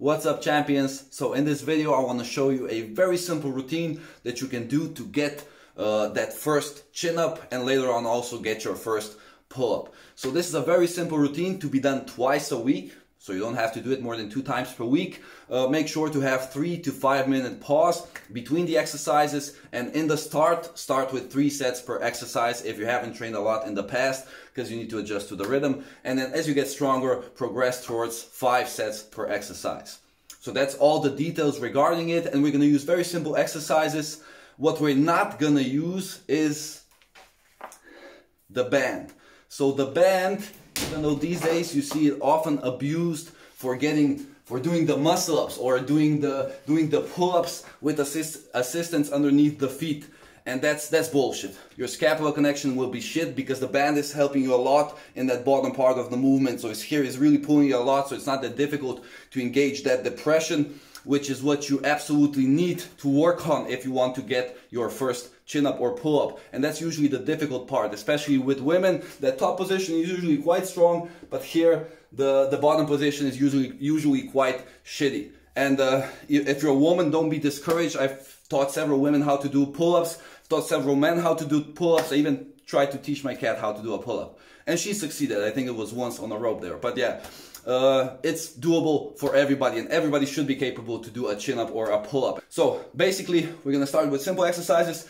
What's up champions? So in this video I want to show you a very simple routine that you can do to get uh, that first chin up and later on also get your first pull up. So this is a very simple routine to be done twice a week. So you don't have to do it more than two times per week. Uh, make sure to have three to five minute pause between the exercises. And in the start, start with three sets per exercise if you haven't trained a lot in the past, because you need to adjust to the rhythm. And then as you get stronger, progress towards five sets per exercise. So that's all the details regarding it. And we're gonna use very simple exercises. What we're not gonna use is the band. So the band, even though these days you see it often abused for getting for doing the muscle ups or doing the doing the pull ups with assist, assistance underneath the feet. And that's that's bullshit. Your scapular connection will be shit because the band is helping you a lot in that bottom part of the movement. So it's here is really pulling you a lot, so it's not that difficult to engage that depression which is what you absolutely need to work on if you want to get your first chin up or pull up. And that's usually the difficult part, especially with women. That top position is usually quite strong, but here the, the bottom position is usually, usually quite shitty. And uh, if you're a woman, don't be discouraged. I've taught several women how to do pull-ups, taught several men how to do pull-ups. I even tried to teach my cat how to do a pull-up. And she succeeded. I think it was once on a rope there. But yeah, uh, it's doable for everybody and everybody should be capable to do a chin up or a pull up. So basically we're gonna start with simple exercises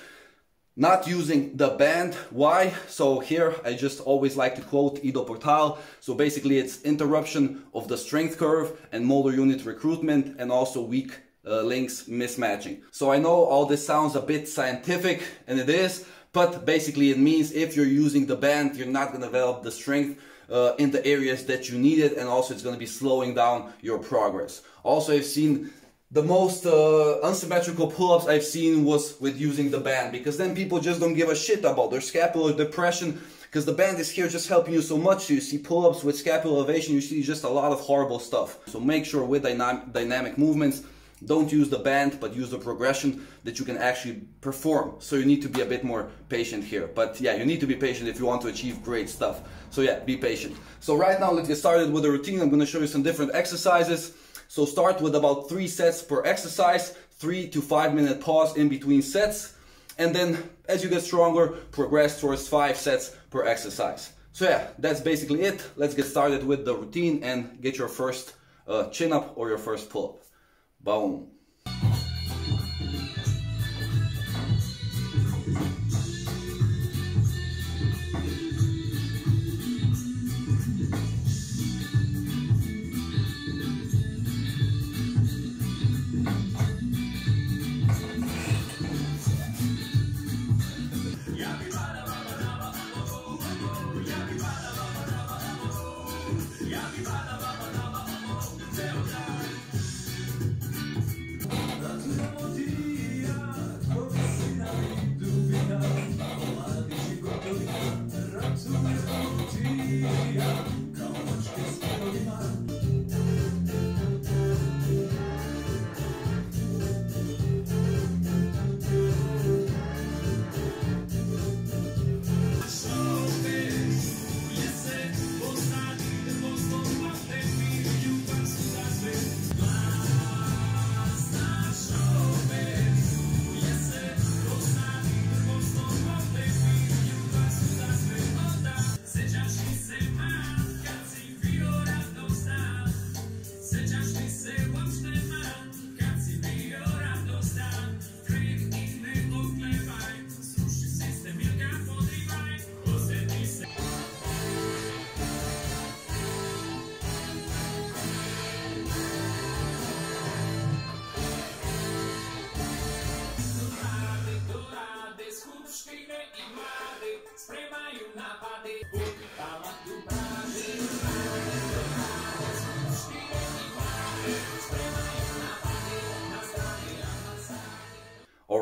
not using the band. Why? So here I just always like to quote Ido Portal. So basically it's interruption of the strength curve and motor unit recruitment and also weak uh, links mismatching. So I know all this sounds a bit scientific and it is, but basically it means if you're using the band, you're not gonna develop the strength uh, in the areas that you need it and also it's going to be slowing down your progress. Also I've seen the most uh, unsymmetrical pull-ups I've seen was with using the band because then people just don't give a shit about their scapular depression because the band is here just helping you so much. You see pull-ups with scapular elevation, you see just a lot of horrible stuff. So make sure with dynam dynamic movements don't use the band, but use the progression that you can actually perform. So you need to be a bit more patient here. But yeah, you need to be patient if you want to achieve great stuff. So yeah, be patient. So right now, let's get started with the routine. I'm gonna show you some different exercises. So start with about three sets per exercise, three to five minute pause in between sets. And then as you get stronger, progress towards five sets per exercise. So yeah, that's basically it. Let's get started with the routine and get your first uh, chin up or your first pull up. Boom.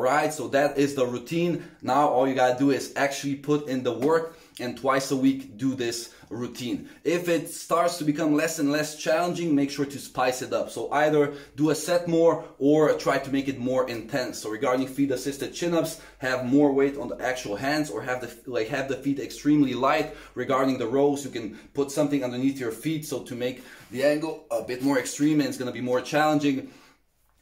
Alright, so that is the routine. Now all you gotta do is actually put in the work and twice a week do this routine. If it starts to become less and less challenging, make sure to spice it up. So either do a set more or try to make it more intense. So regarding feet assisted chin-ups, have more weight on the actual hands or have the like have the feet extremely light. Regarding the rows, you can put something underneath your feet so to make the angle a bit more extreme and it's going to be more challenging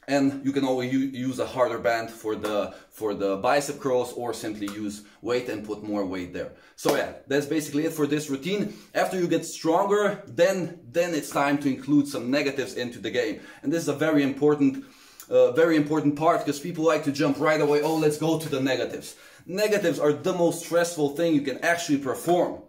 and you can always use a harder band for the for the bicep curls or simply use weight and put more weight there. So yeah that's basically it for this routine. After you get stronger then then it's time to include some negatives into the game. And this is a very important uh, very important part because people like to jump right away oh let's go to the negatives. Negatives are the most stressful thing you can actually perform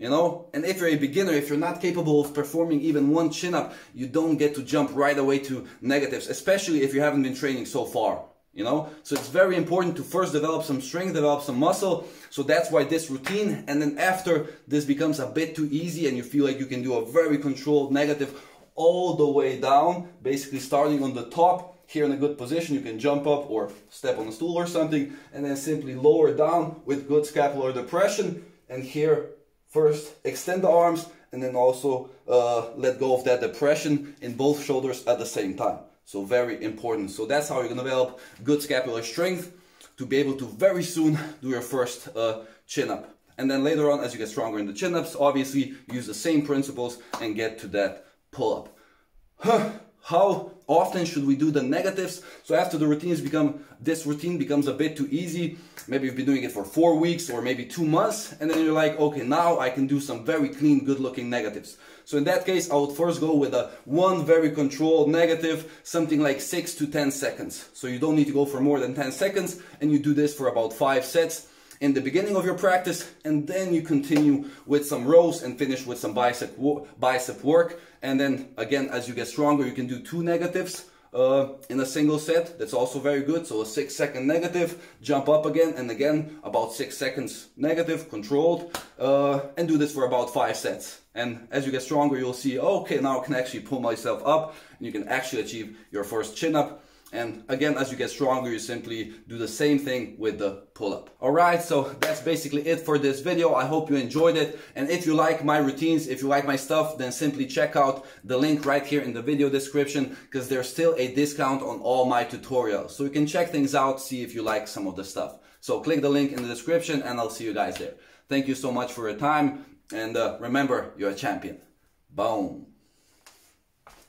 you know? And if you're a beginner if you're not capable of performing even one chin up you don't get to jump right away to negatives especially if you haven't been training so far you know? So it's very important to first develop some strength develop some muscle. So that's why this routine and then after this becomes a bit too easy and you feel like you can do a very controlled negative all the way down basically starting on the top here in a good position you can jump up or step on a stool or something and then simply lower down with good scapular depression and here First, extend the arms and then also uh, let go of that depression in both shoulders at the same time. So very important. So that's how you're gonna develop good scapular strength to be able to very soon do your first uh, chin up. And then later on, as you get stronger in the chin ups, obviously use the same principles and get to that pull up. Huh. How often should we do the negatives? So after the routines become, this routine becomes a bit too easy, maybe you've been doing it for four weeks or maybe two months, and then you're like, okay, now I can do some very clean, good looking negatives. So in that case, I would first go with a one very controlled negative, something like six to 10 seconds. So you don't need to go for more than 10 seconds, and you do this for about five sets in the beginning of your practice and then you continue with some rows and finish with some bicep, bicep work. And then again as you get stronger you can do two negatives uh, in a single set. That's also very good. So a six second negative jump up again and again about six seconds negative controlled uh, and do this for about five sets. And as you get stronger you'll see okay now I can actually pull myself up and you can actually achieve your first chin up and again, as you get stronger, you simply do the same thing with the pull-up. Alright, so that's basically it for this video. I hope you enjoyed it. And if you like my routines, if you like my stuff, then simply check out the link right here in the video description because there's still a discount on all my tutorials. So you can check things out, see if you like some of the stuff. So click the link in the description and I'll see you guys there. Thank you so much for your time. And uh, remember, you're a champion. Boom.